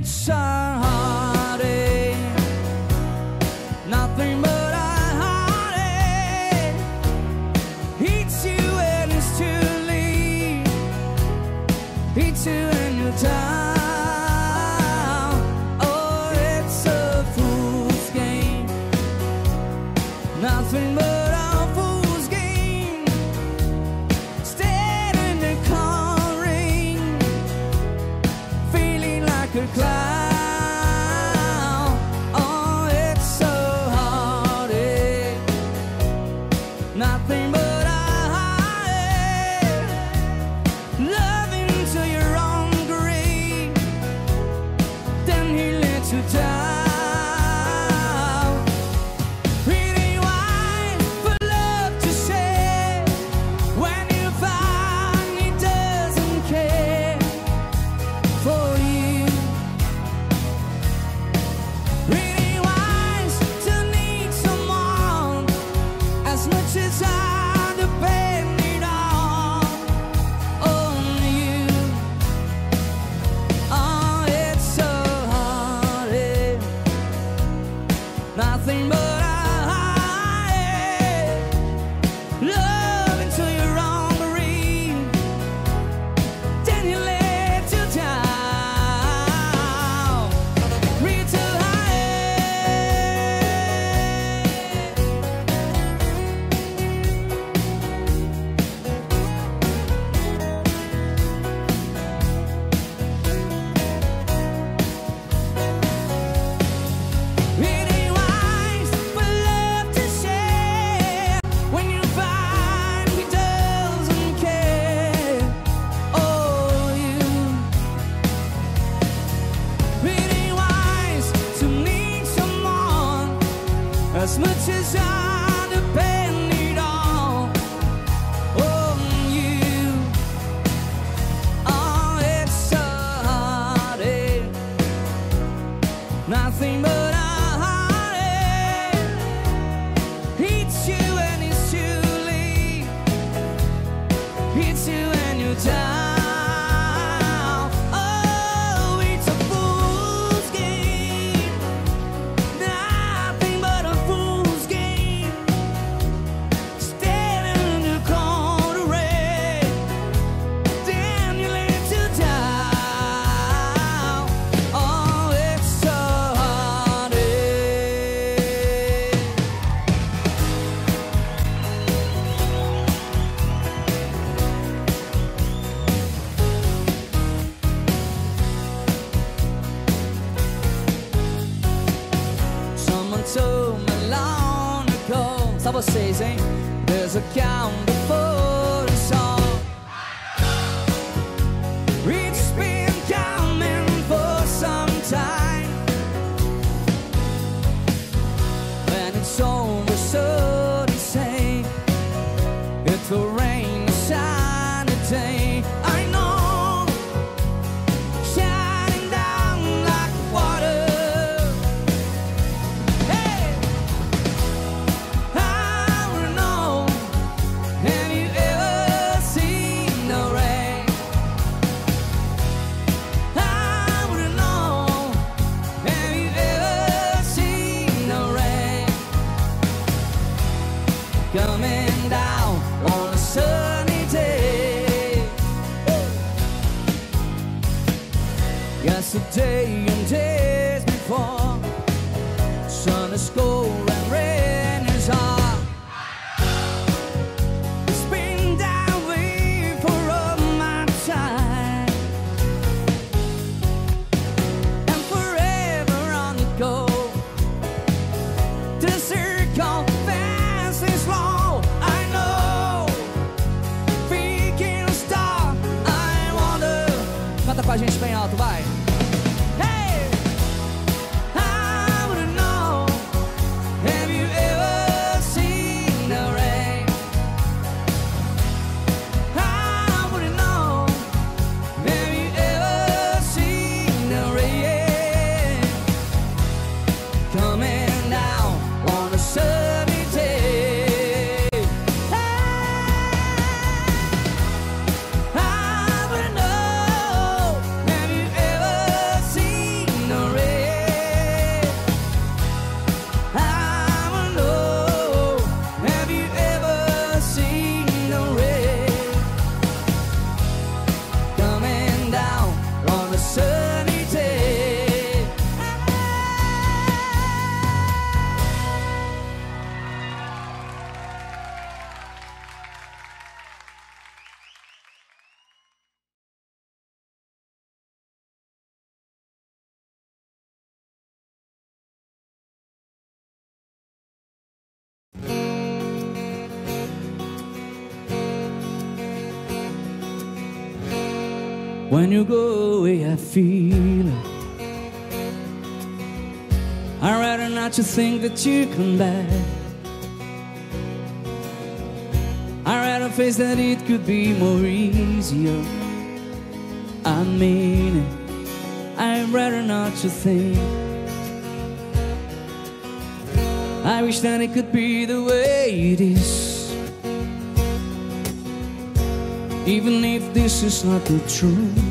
it's as much as I When you go away, I feel it. I'd rather not to think that you come back. I'd rather face that it could be more easier. I mean it. I'd rather not to think. I wish that it could be the way it is. Even if this is not the truth.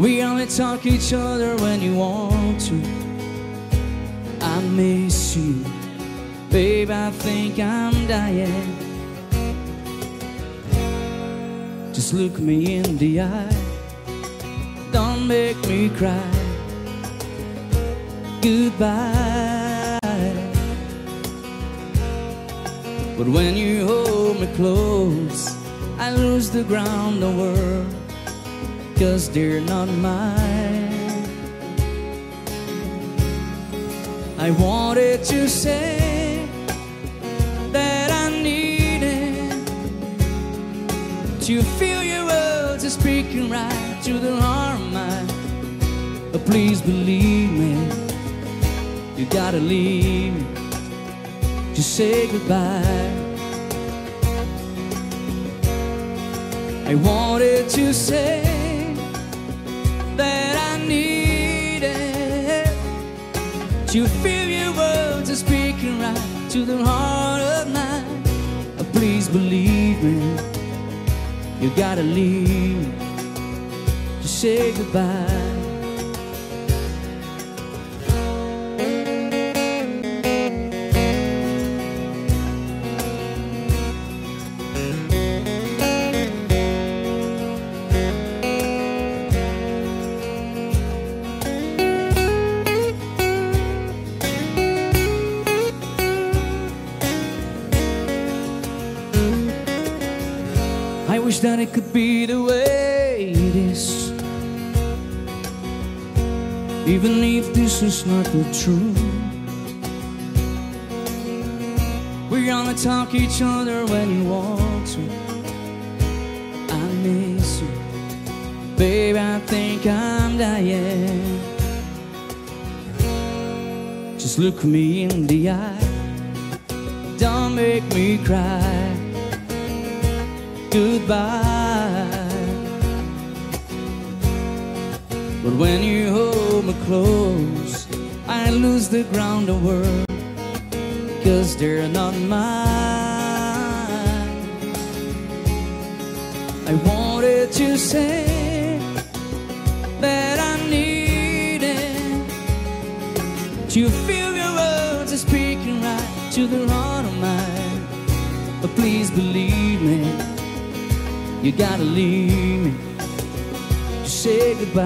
We only talk each other when you want to. I miss you, babe. I think I'm dying. Just look me in the eye. Don't make me cry. Goodbye. But when you hold me close, I lose the ground, the world cause they're not mine. I wanted to say that I needed to feel your words are speaking right to the heart of. But please believe me, you gotta leave me. Just say goodbye. I wanted to say that I needed to feel your words are speaking right to the heart of mine. Please believe me, you gotta leave to say goodbye. Could be the way it is. Even if this is not the truth. We're gonna talk each other when you want to. I miss you. Babe, I think I'm dying. Just look me in the eye. Don't make me cry goodbye. But when you hold me close, I lose the ground the world, cause they're not mine. I wanted to say that I needed to feel your words are speaking right to the heart of mine. But please believe me, you gotta leave say goodbye.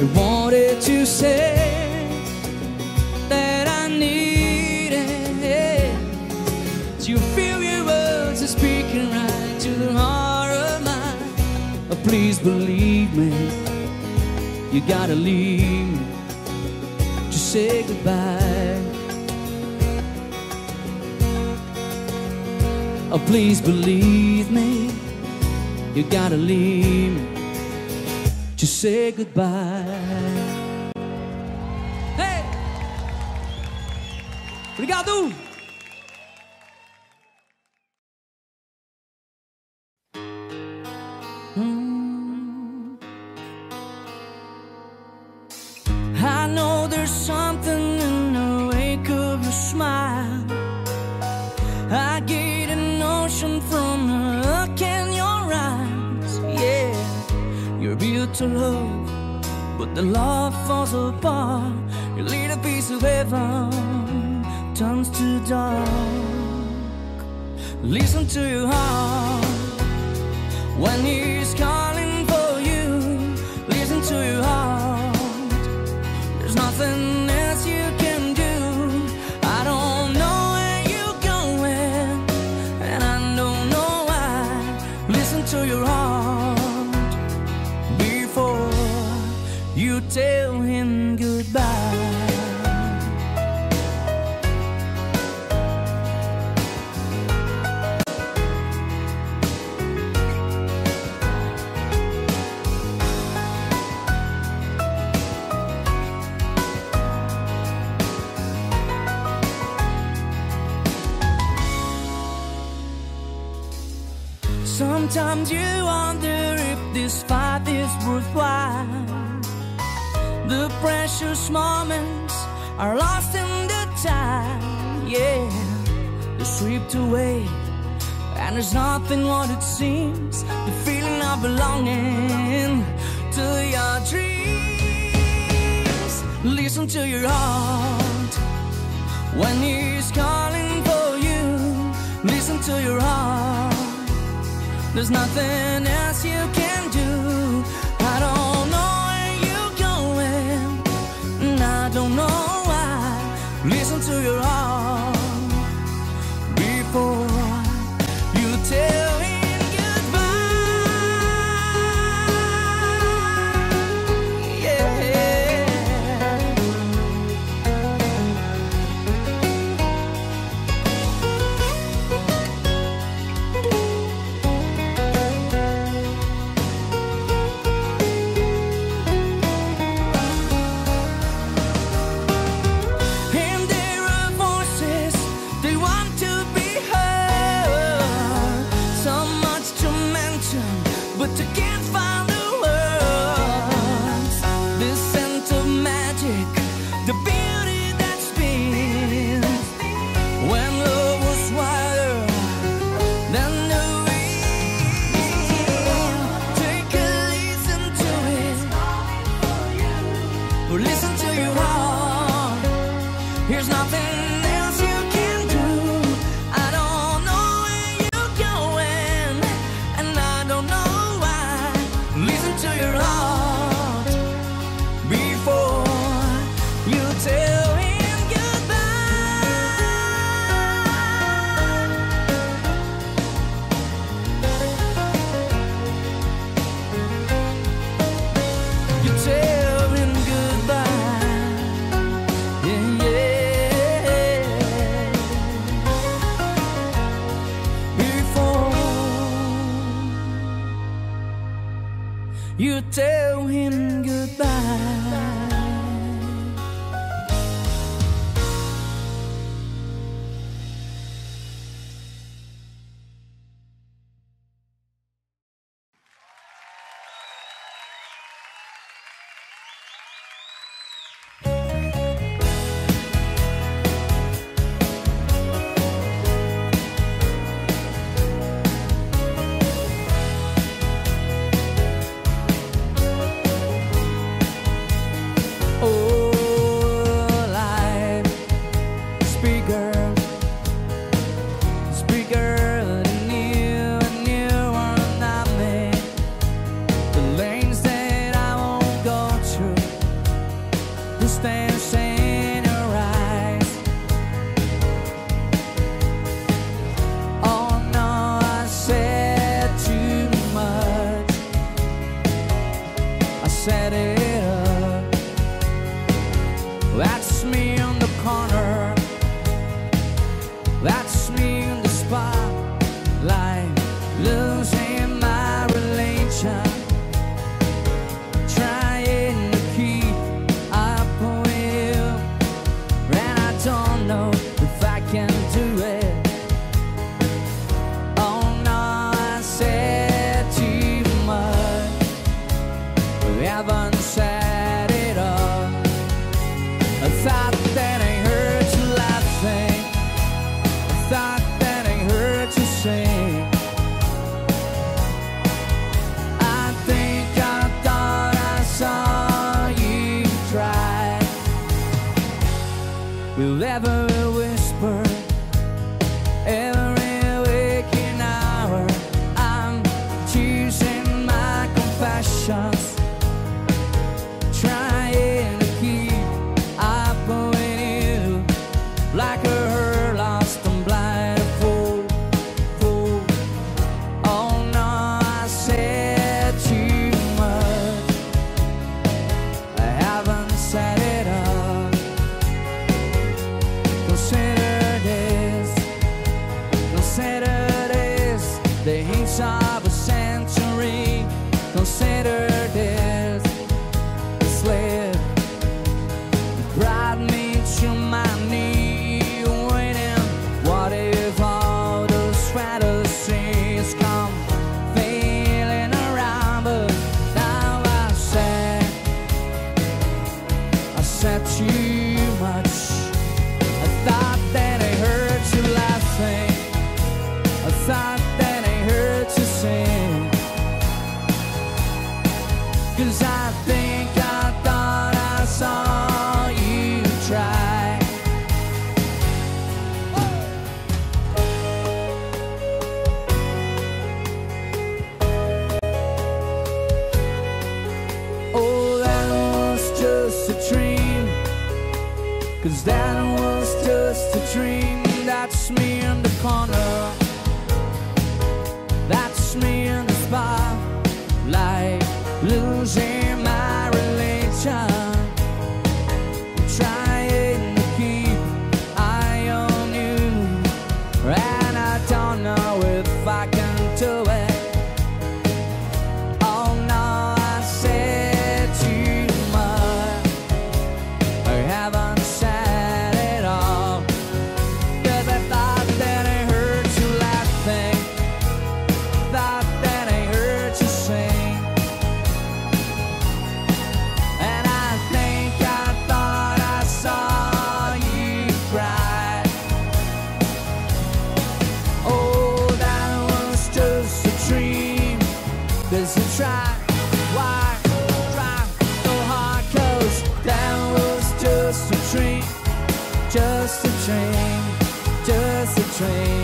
I wanted to say that I needed to feel your words are speaking right to the heart of mine. Oh, please believe me, you gotta leave me to say goodbye. Oh, please believe me. You gotta leave to say goodbye. Sometimes you wonder if this fight is worthwhile. The precious moments are lost in the time, yeah. They're swept away, and there's nothing what it seems. The feeling of belonging to your dreams. Listen to your heart when he's calling for you. Listen to your heart. There's nothing else you can Cause you try, why, try so hard Cause that was just a dream Just a dream, just a dream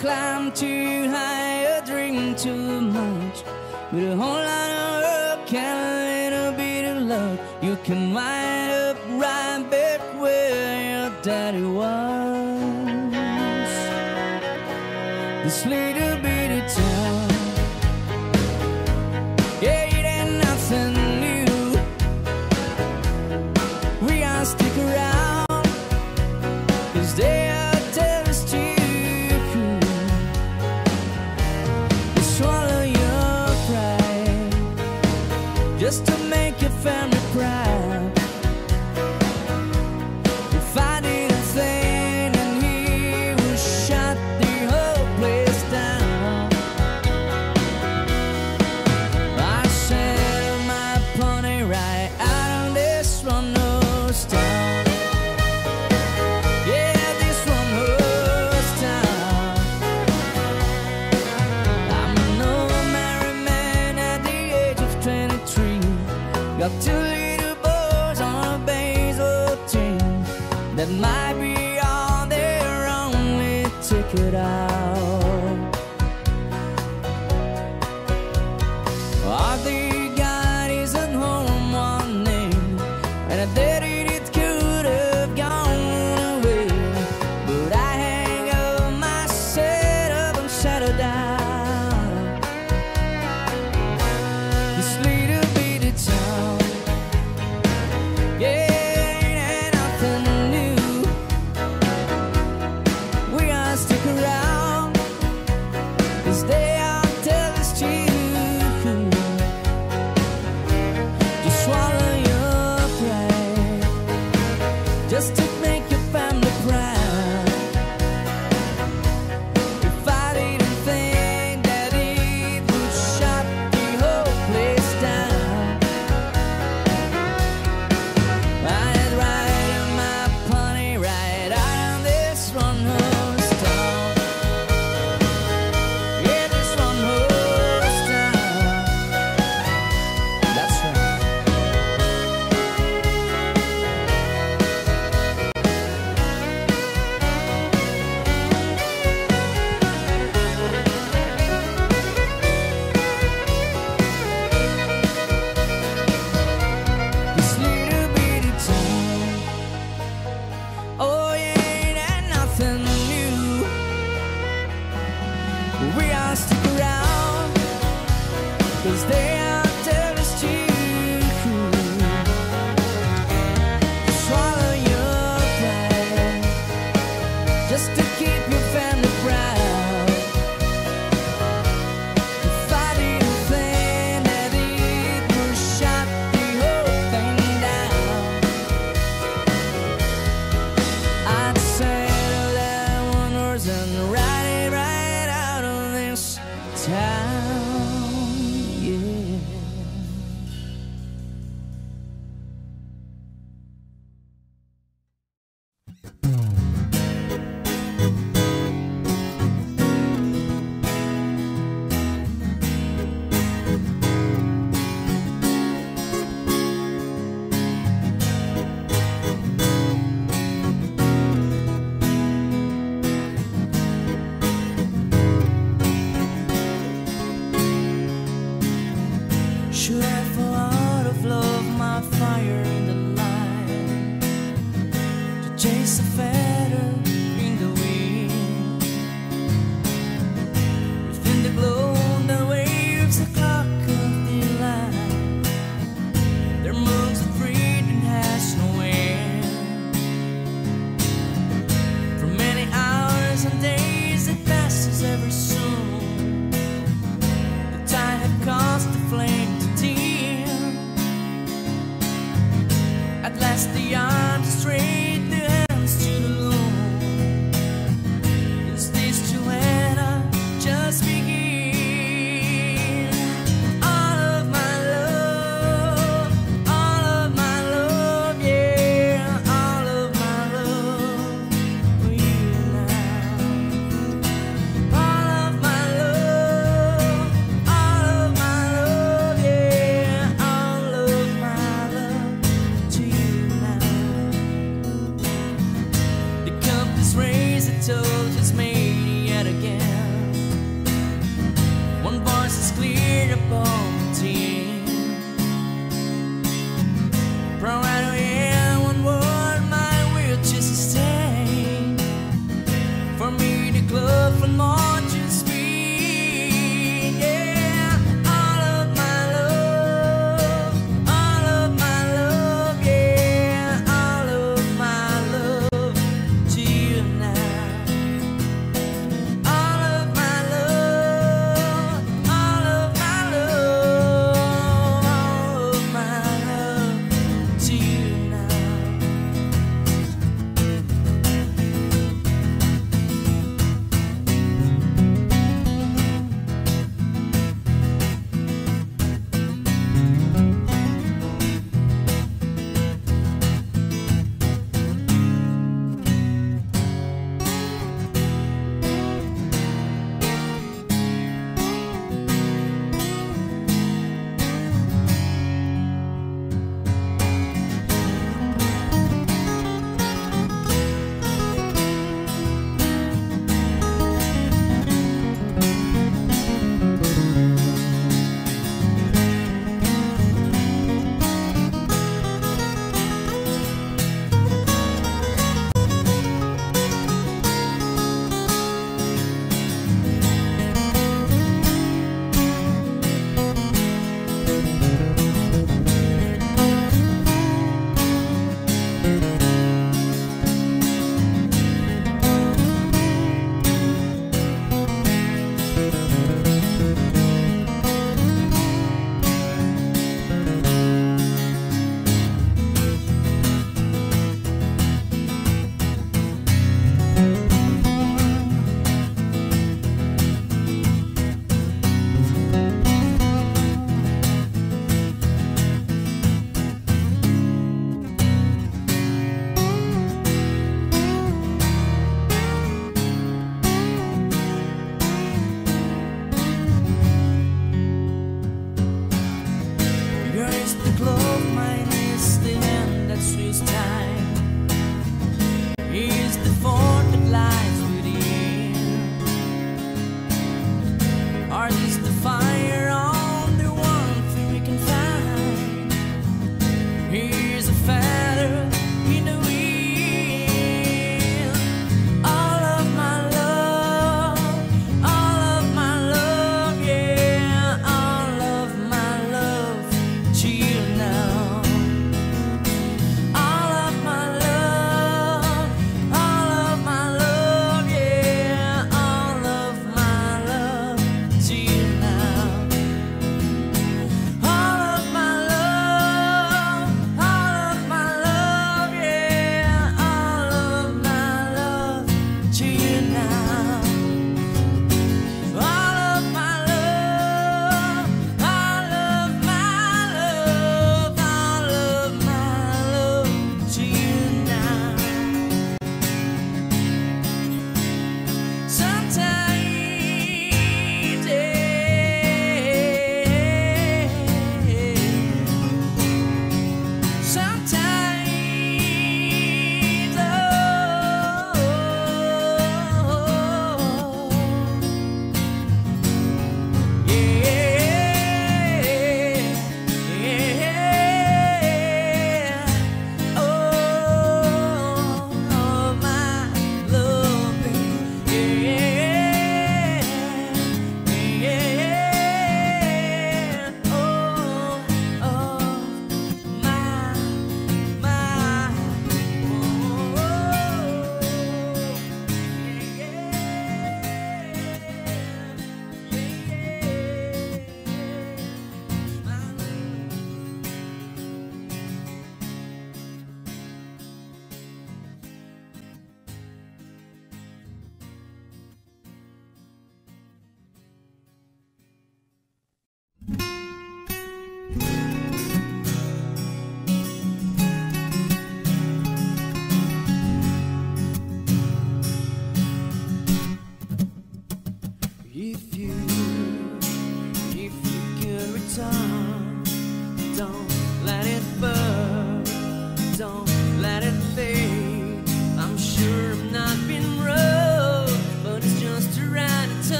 climb too high or dream too much, but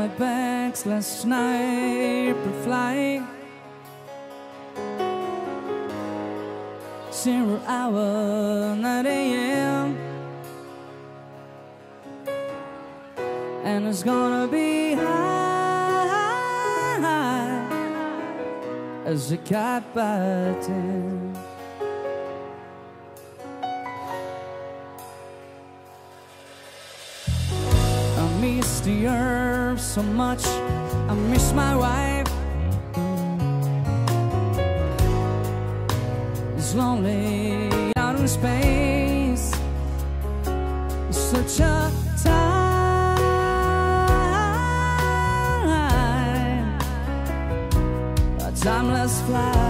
my bags last night for flight. Zero hour, 9 a.m. And it's gonna be high as a cat by 10. miss the earth so much. I miss my wife. It's lonely out in space. It's such a time, a timeless flight.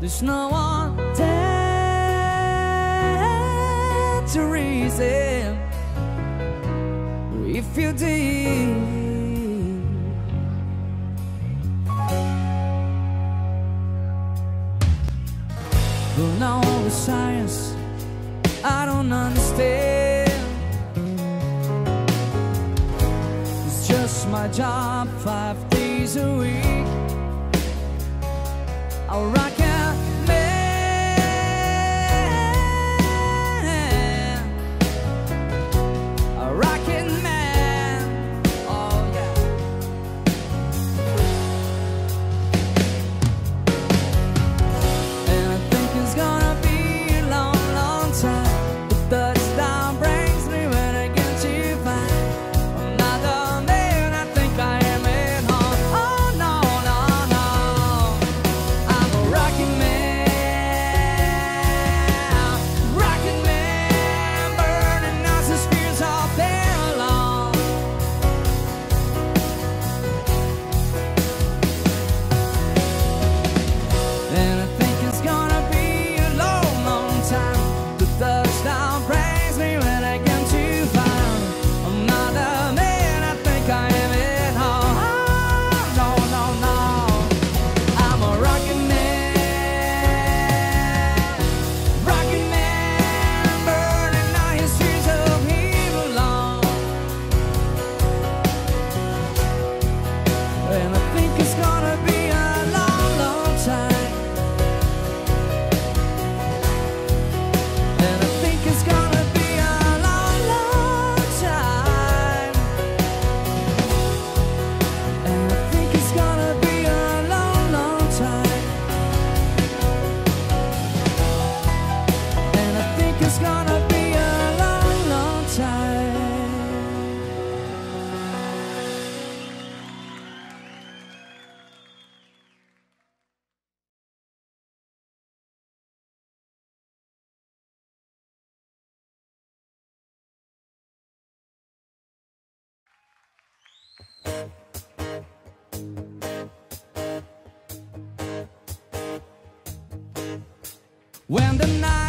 There's no one When the night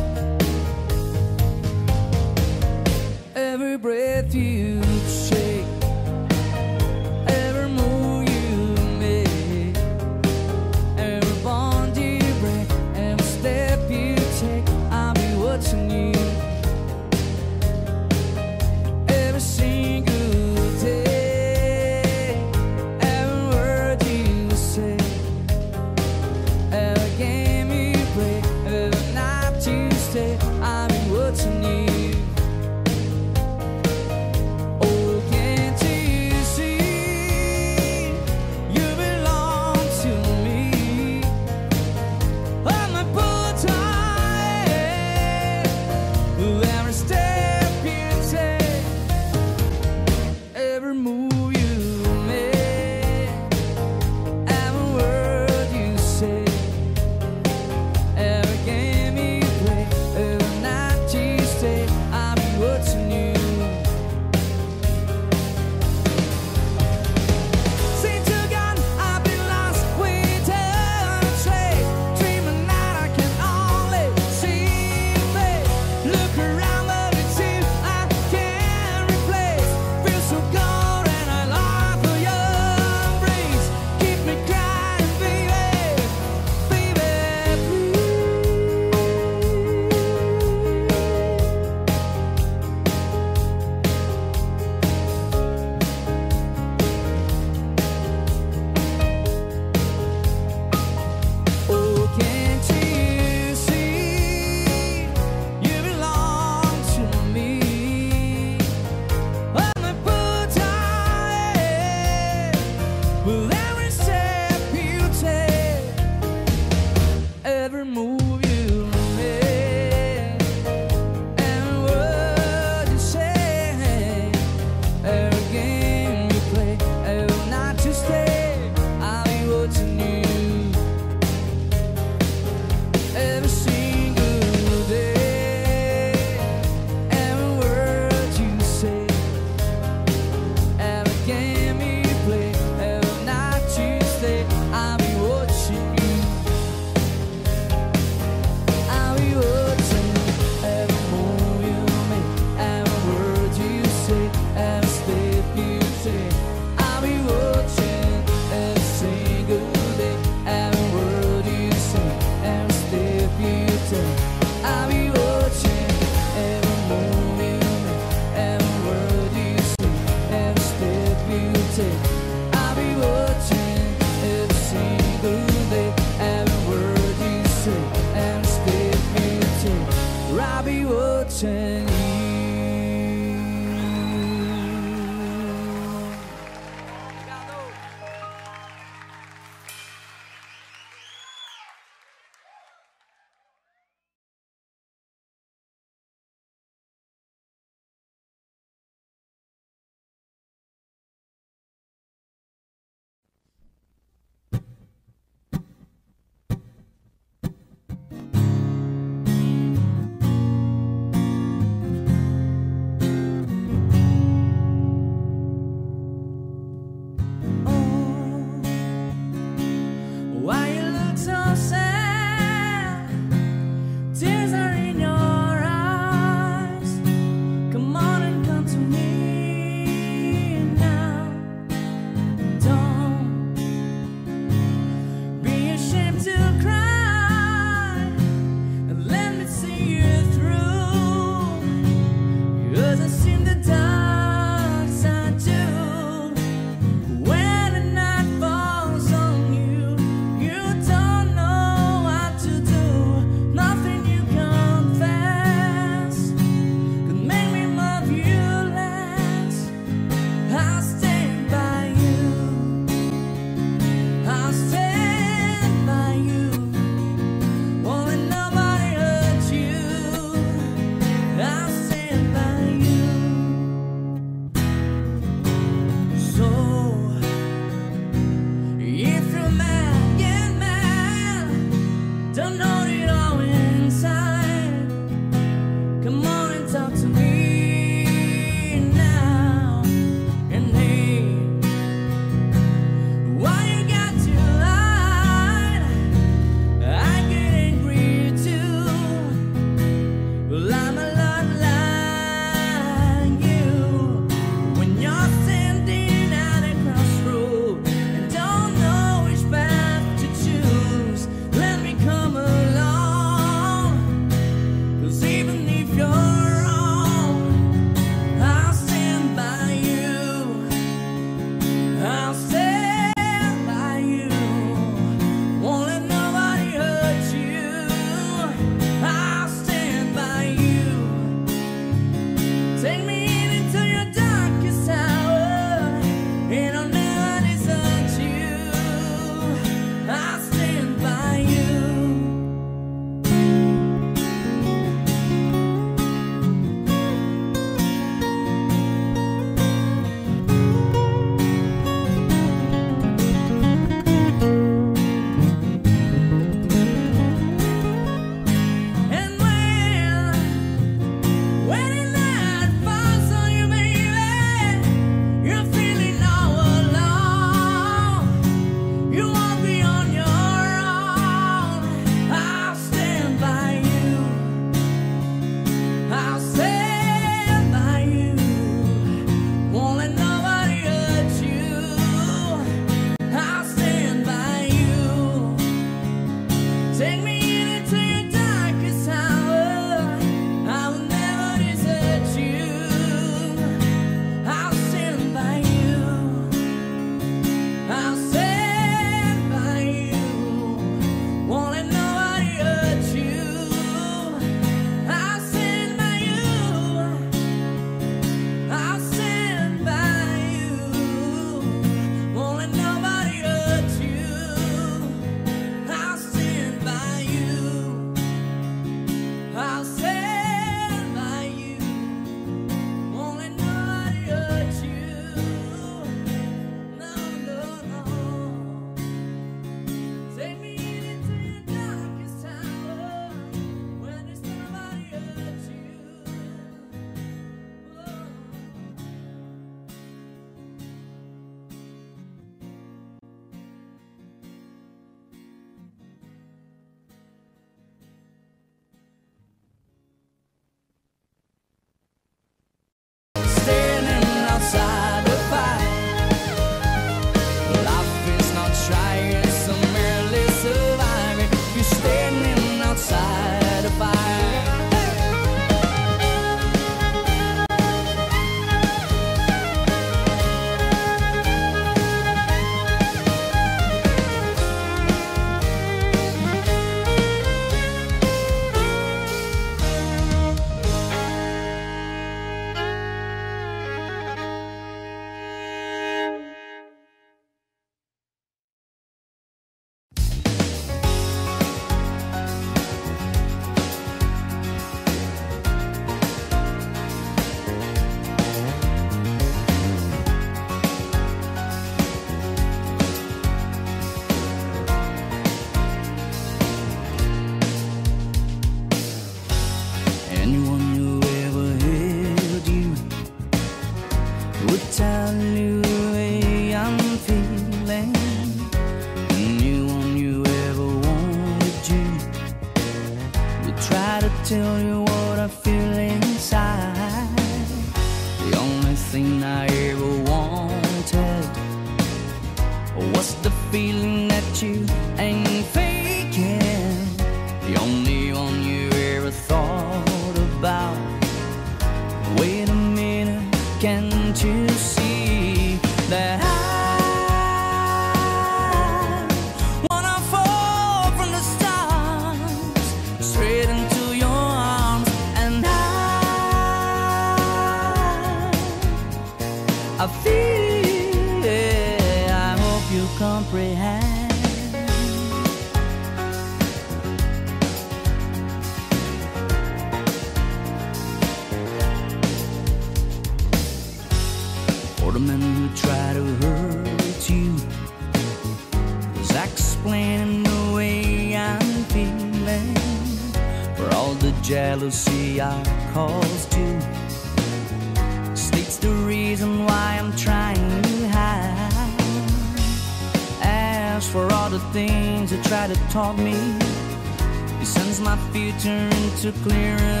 Turn to clearer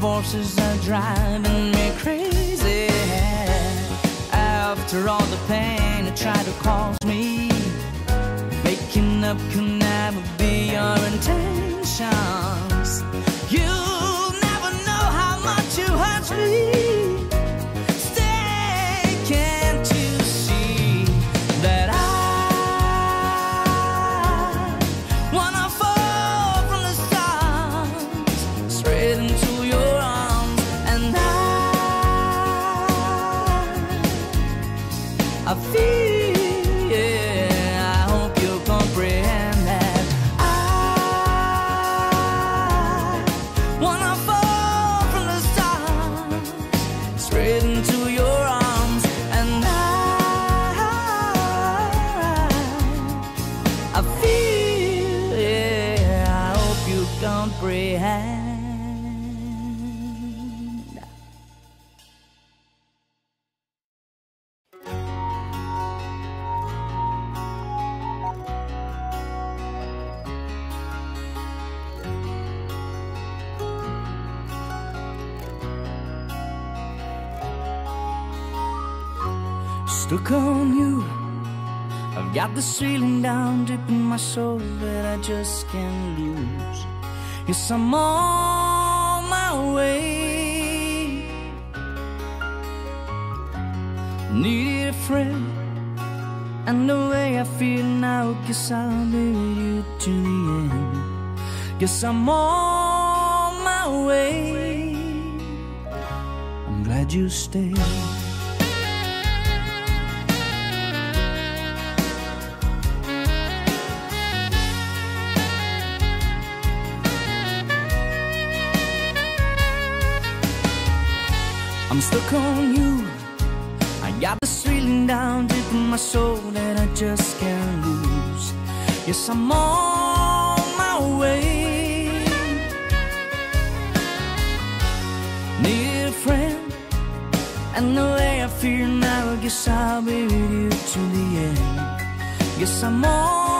Forces are driving me crazy. After all the pain you tried to cause me, making up can never be your intentions. You'll never know how much you hurt me. just can't lose. Yes, I'm on my way. Needed a friend, and the way I feel now, guess I'll be you to the end. Guess I'm on my way. I'm glad you stayed. I'm stuck on you. I got this feeling down deep in my soul that I just can't lose. Yes, I'm on my way. Need a friend, and the way I feel now, I guess I'll be with you to the end. Guess I'm on.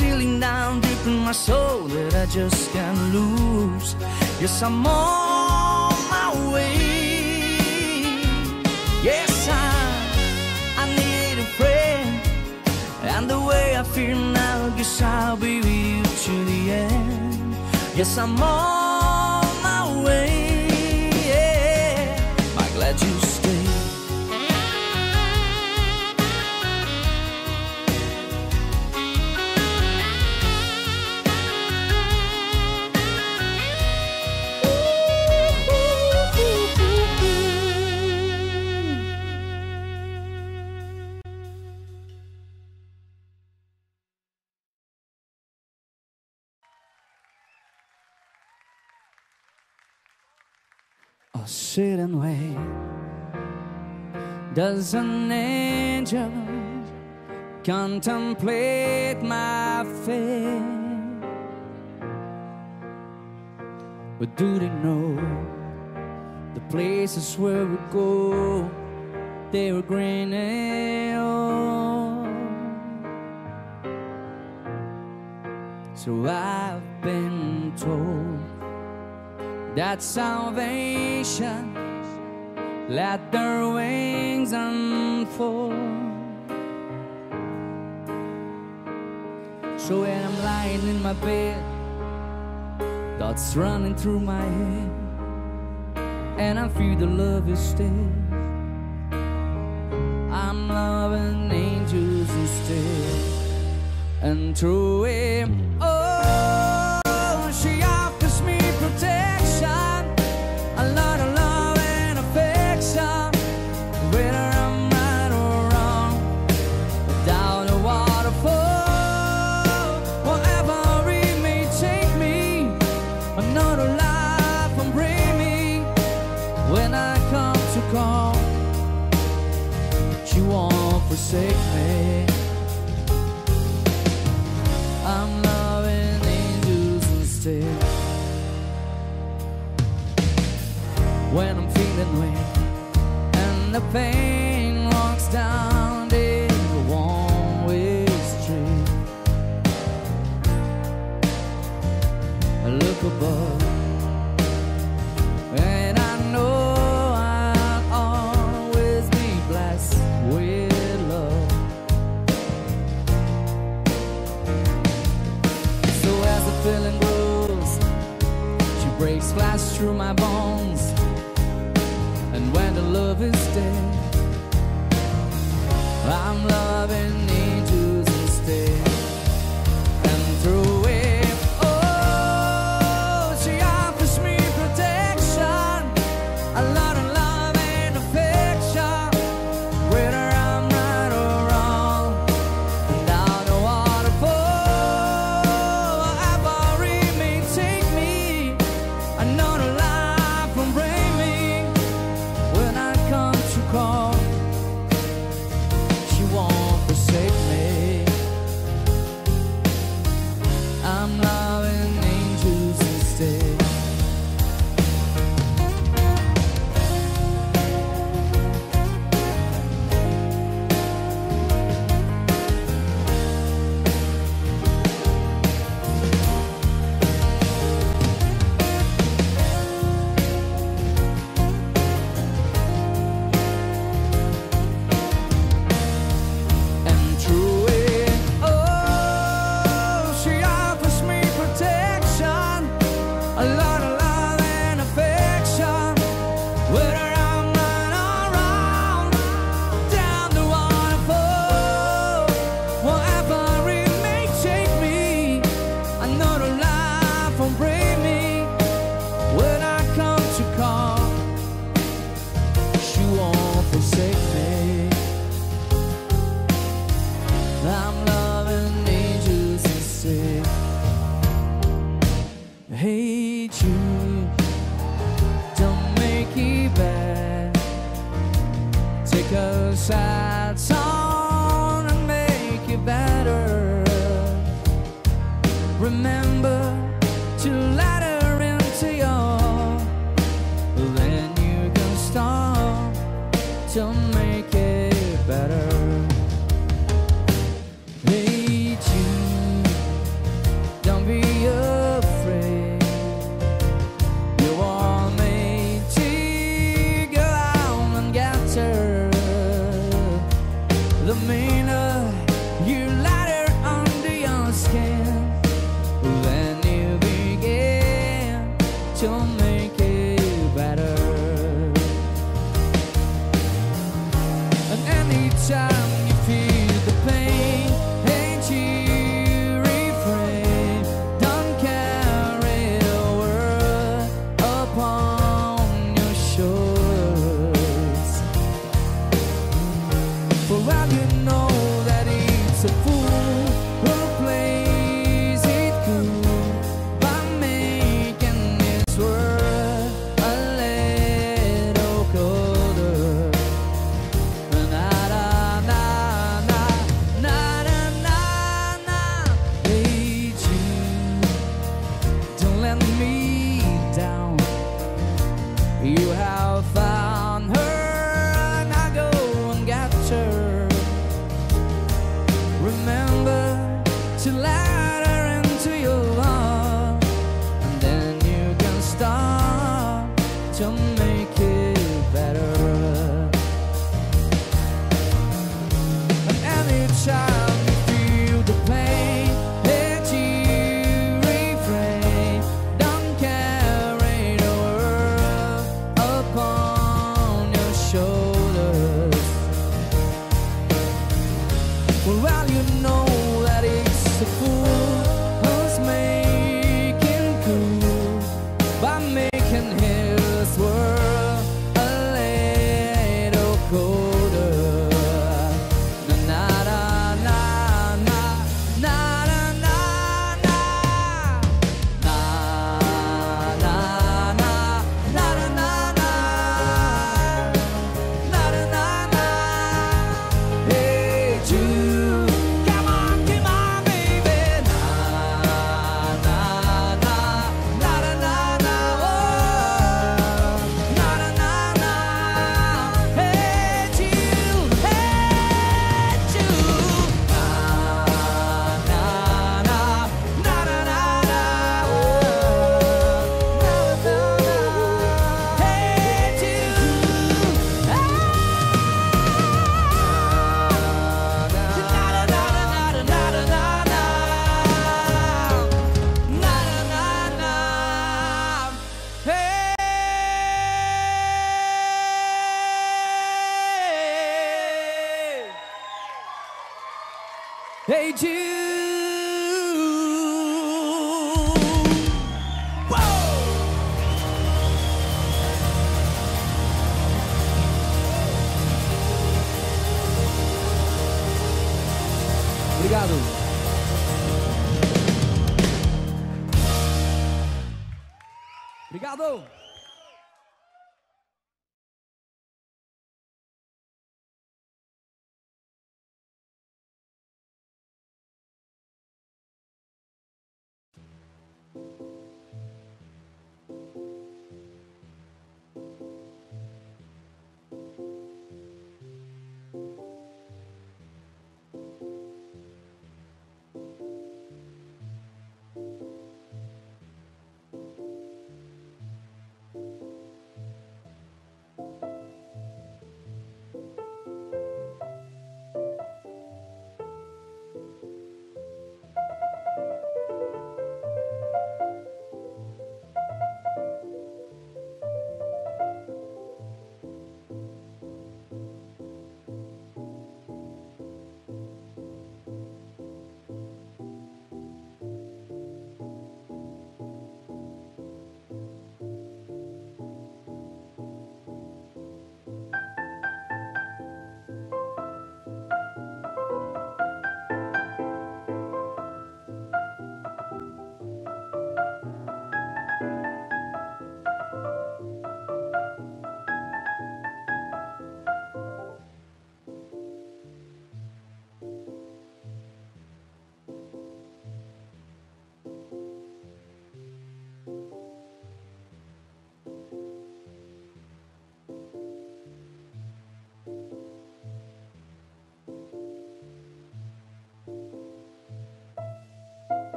ceiling down deep in my soul that I just can't lose. Yes, I'm on my way. Yes, I, I need a friend. And the way I feel now, guess I'll be with you to the end. Yes, I'm on. sit and wait. Does an angel contemplate my fate? But do they know the places where we go? They were green and. So I've been told that salvation let their wings unfold. So when I'm lying in my bed, thoughts running through my head, and I feel the love is dead. I'm loving angels instead, and through it. forsake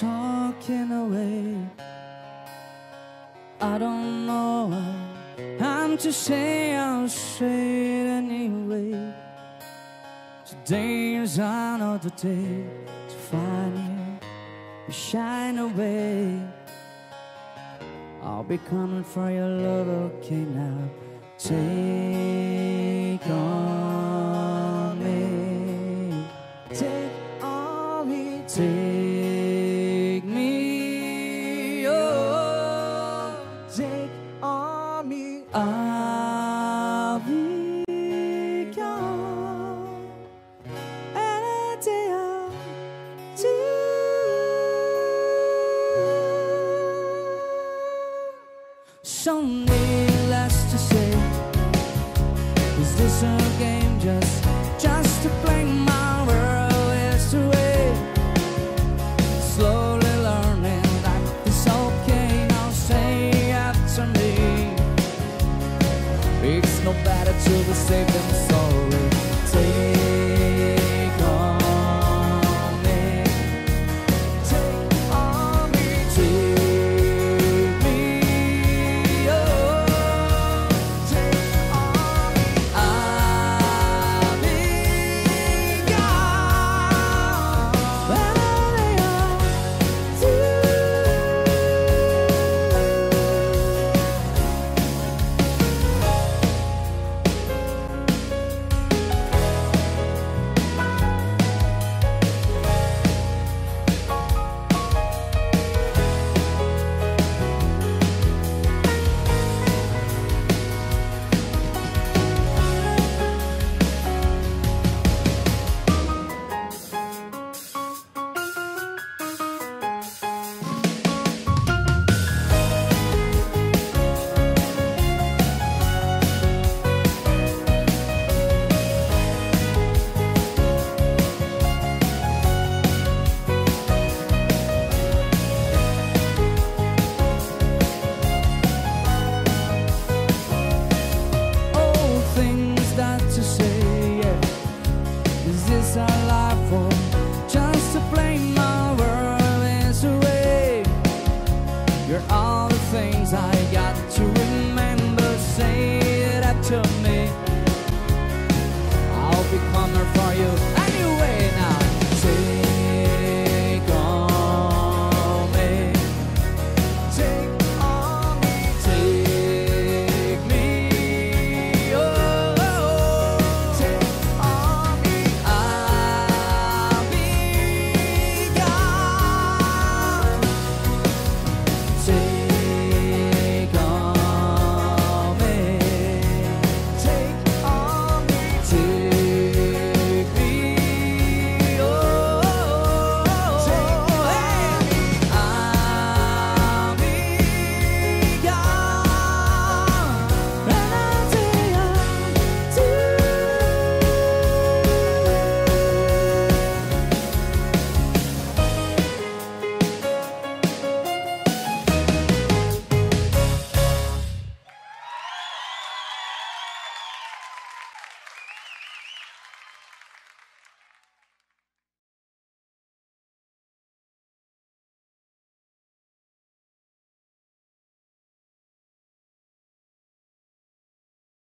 talking away. I don't know what I'm to say, I'll say it anyway. Today is another day to find you, you shine away. I'll be coming for your love, okay now. Take